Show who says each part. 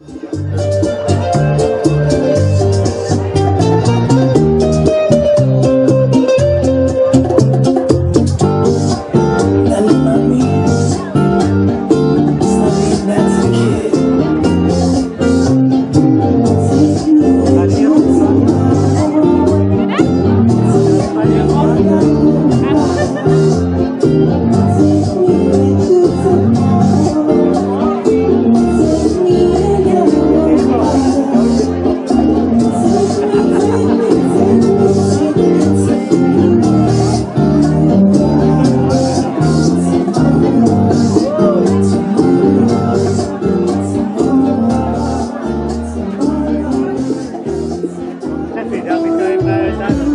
Speaker 1: you Merry Christmas.